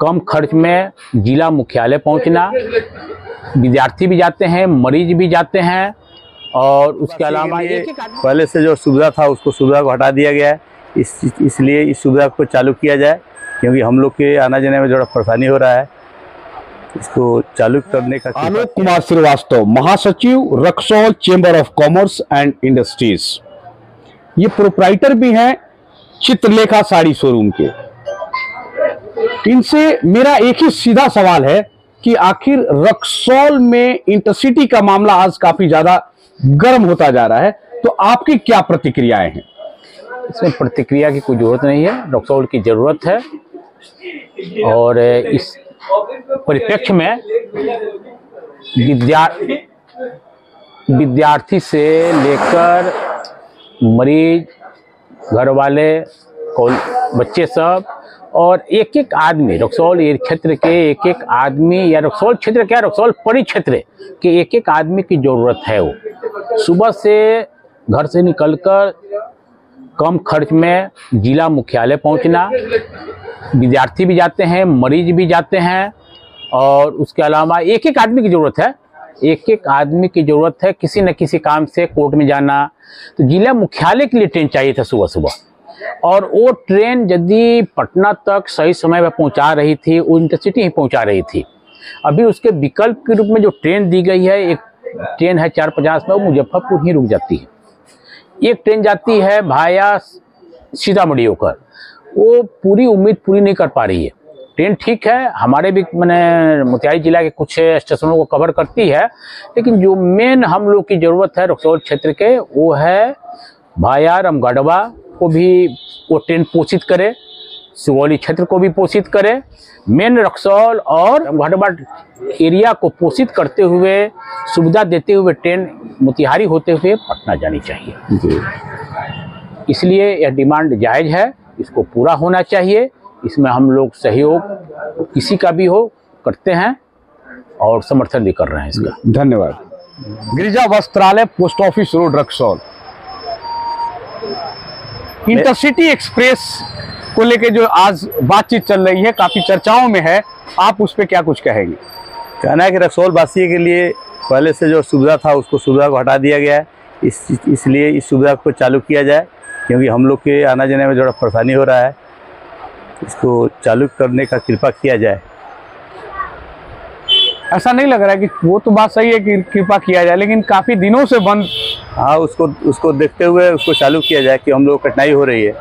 कम खर्च में जिला मुख्यालय पहुँचना। विद्यार्थी भी जाते हैं मरीज़ भी जाते हैं और उसके अलावा आदमी- पहले से जो सुविधा था उसको सुविधा को हटा दिया गया है। इस इसलिए इस सुविधा को चालू किया जाए क्योंकि हम लोग के आना जाने में थोड़ा परेशानी हो रहा है। इसको चालू करने का आलोक कुमार श्रीवास्तव महासचिव Raxaul chamber of commerce and industries ये प्रोप्राइटर भी हैं चित्रलेखा साड़ी शोरूम के। इनसे मेरा एक ही सीधा सवाल है कि आखिर रक्सौल में इंटरसिटी का मामला आज काफ़ी ज़्यादा गर्म होता जा रहा है तो आपकी क्या प्रतिक्रियाएँ हैं? इसमें प्रतिक्रिया की कोई ज़रूरत नहीं है, रक्सौल की ज़रूरत है। और इस परिप्रेक्ष्य में विद्या विद्यार्थी से लेकर मरीज़, घर वाले बच्चे सब और एक एक आदमी, रक्सौल क्षेत्र के एक एक आदमी या रक्सौल क्षेत्र क्या, रक्सौल परिक्षेत्र के एक एक आदमी की ज़रूरत है वो। सुबह से घर से निकलकर कम खर्च में जिला मुख्यालय पहुँचना, विद्यार्थी भी जाते हैं, मरीज़ भी जाते हैं और उसके अलावा एक एक आदमी की ज़रूरत है। एक एक आदमी की ज़रूरत है किसी न किसी काम से कोर्ट में जाना। तो जिला मुख्यालय के लिए ट्रेन चाहिए था सुबह सुबह और वो ट्रेन यदि पटना तक सही समय पर पहुँचा रही थी, वो इंटरसिटी ही पहुँचा रही थी। अभी उसके विकल्प के रूप में जो ट्रेन दी गई है, एक ट्रेन है चार पचास में, वो मुजफ्फरपुर ही रुक जाती है। एक ट्रेन जाती है भाया सीतामढ़ी होकर। वो पूरी उम्मीद पूरी नहीं कर पा रही है। ट्रेन ठीक है, हमारे भी मैंने मोतिहारी जिला के कुछ स्टेशनों को कवर करती है, लेकिन जो मेन हम लोग की ज़रूरत है रक्सौल क्षेत्र के, वो है भाया रामगढ़वा को भी वो ट्रेन पोषित करे सुगौली क्षेत्र को भी पोषित करे। मेन रक्सौल और रामगढ़वा एरिया को पोषित करते हुए सुविधा देते हुए ट्रेन मोतिहारी होते हुए पटना जानी चाहिए। इसलिए यह डिमांड जायज़ है इसको पूरा होना चाहिए। इसमें हम लोग सहयोग किसी का भी हो करते हैं और समर्थन भी कर रहे हैं इसका। धन्यवाद। Girija Vastralaya post office road Raxaul. Intercity express को लेके जो आज बातचीत चल रही है काफ़ी चर्चाओं में है। आप उस पर क्या कुछ कहेंगे? कहना है कि रक्सौल वासी के लिए पहले से जो सुविधा था उसको सुविधा को हटा दिया गया है। इस इसलिए इस सुविधा को चालू किया जाए क्योंकि हम लोग के आना जाने में थोड़ा परेशानी हो रहा है। इसको चालू करने का कृपा किया जाए। ऐसा नहीं लग रहा है कि वो तो बात सही है कि कृपा किया जाए, लेकिन काफ़ी दिनों से बंद। हाँ उसको उसको देखते हुए उसको चालू किया जाए कि हम लोग कठिनाई हो रही है।